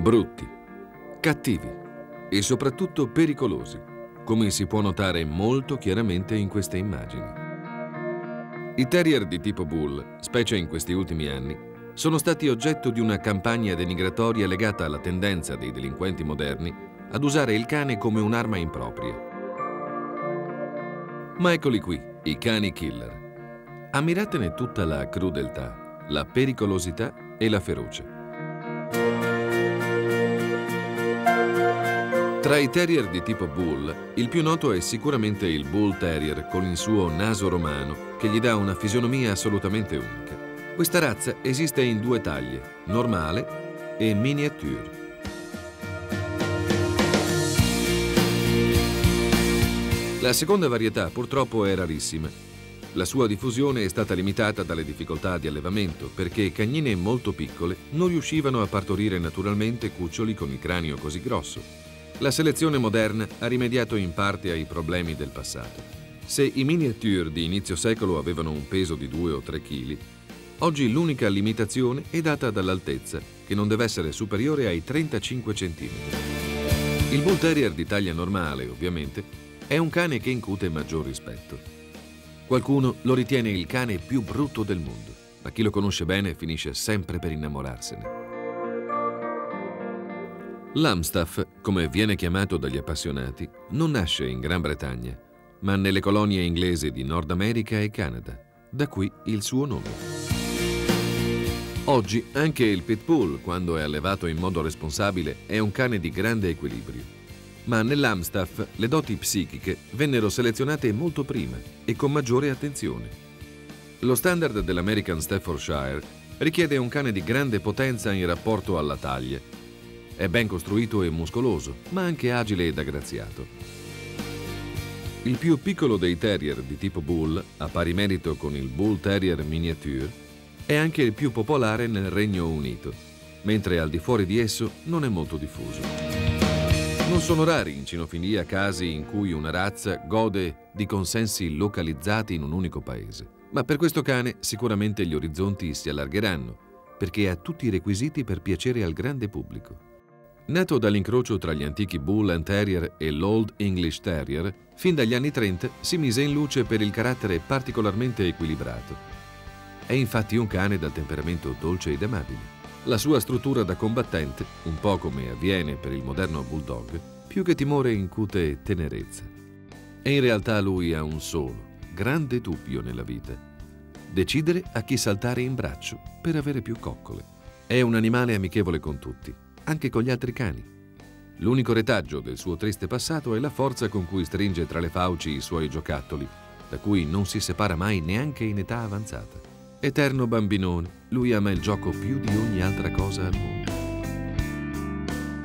Brutti, cattivi e soprattutto pericolosi, come si può notare molto chiaramente in queste immagini. I terrier di tipo bull, specie in questi ultimi anni, sono stati oggetto di una campagna denigratoria legata alla tendenza dei delinquenti moderni ad usare il cane come un'arma impropria. Ma eccoli qui, i cani killer. Ammiratene tutta la crudeltà, la pericolosità e la ferocia. Tra i terrier di tipo bull, il più noto è sicuramente il Bull Terrier con il suo naso romano che gli dà una fisionomia assolutamente unica. Questa razza esiste in due taglie, normale e miniature. La seconda varietà purtroppo è rarissima. La sua diffusione è stata limitata dalle difficoltà di allevamento perché cagnine molto piccole non riuscivano a partorire naturalmente cuccioli con il cranio così grosso la selezione moderna ha rimediato in parte ai problemi del passato. Se i miniature di inizio secolo avevano un peso di 2 o 3 kg, oggi l'unica limitazione è data dall'altezza, che non deve essere superiore ai 35 cm. Il Bull Terrier di taglia normale, ovviamente, è un cane che incute maggior rispetto. Qualcuno lo ritiene il cane più brutto del mondo, ma chi lo conosce bene finisce sempre per innamorarsene. L'Amstaff, come viene chiamato dagli appassionati, non nasce in Gran Bretagna, ma nelle colonie inglesi di Nord America e Canada, da qui il suo nome. Oggi anche il Pitbull, quando è allevato in modo responsabile, è un cane di grande equilibrio. Ma nell'Amstaff le doti psichiche vennero selezionate molto prima e con maggiore attenzione. Lo standard dell'American Staffordshire richiede un cane di grande potenza in rapporto alla taglia è ben costruito e muscoloso, ma anche agile ed aggraziato. Il più piccolo dei terrier di tipo bull, a pari merito con il Bull Terrier Miniature, è anche il più popolare nel Regno Unito, mentre al di fuori di esso non è molto diffuso. Non sono rari in cinofilia casi in cui una razza gode di consensi localizzati in un unico paese, ma per questo cane sicuramente gli orizzonti si allargheranno, perché ha tutti i requisiti per piacere al grande pubblico. Nato dall'incrocio tra gli antichi Bull and Terrier e l'Old English Terrier, fin dagli anni 30 si mise in luce per il carattere particolarmente equilibrato. È infatti un cane dal temperamento dolce ed amabile. La sua struttura da combattente, un po' come avviene per il moderno bulldog, più che timore incute tenerezza. E in realtà lui ha un solo, grande dubbio nella vita. Decidere a chi saltare in braccio per avere più coccole. È un animale amichevole con tutti, anche con gli altri cani. L'unico retaggio del suo triste passato è la forza con cui stringe tra le fauci i suoi giocattoli, da cui non si separa mai neanche in età avanzata. Eterno bambinone, lui ama il gioco più di ogni altra cosa al mondo.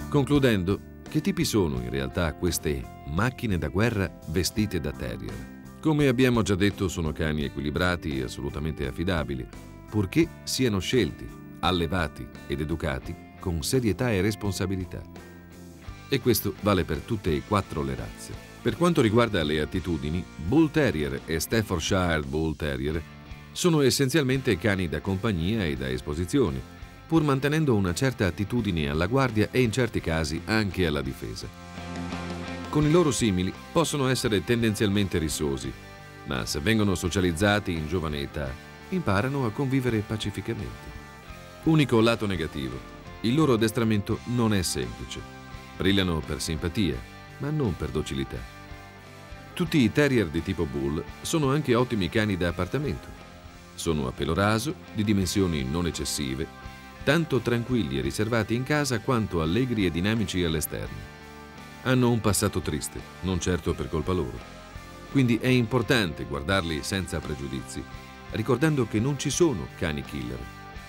Concludendo, che tipi sono in realtà queste macchine da guerra vestite da terrier? Come abbiamo già detto, sono cani equilibrati e assolutamente affidabili, purché siano scelti, allevati ed educati con serietà e responsabilità. E questo vale per tutte e quattro le razze. Per quanto riguarda le attitudini, Bull Terrier e Staffordshire Bull Terrier sono essenzialmente cani da compagnia e da esposizione, pur mantenendo una certa attitudine alla guardia e in certi casi anche alla difesa. Con i loro simili possono essere tendenzialmente rissosi, ma se vengono socializzati in giovane età, imparano a convivere pacificamente. Unico lato negativo, il loro addestramento non è semplice. Brillano per simpatia, ma non per docilità. Tutti i terrier di tipo bull sono anche ottimi cani da appartamento. Sono a pelo raso, di dimensioni non eccessive, tanto tranquilli e riservati in casa quanto allegri e dinamici all'esterno. Hanno un passato triste, non certo per colpa loro. Quindi è importante guardarli senza pregiudizi, ricordando che non ci sono cani killer,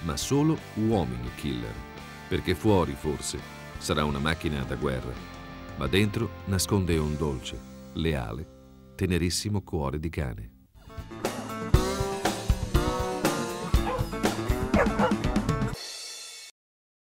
ma solo uomini killer perché fuori, forse, sarà una macchina da guerra, ma dentro nasconde un dolce, leale, tenerissimo cuore di cane.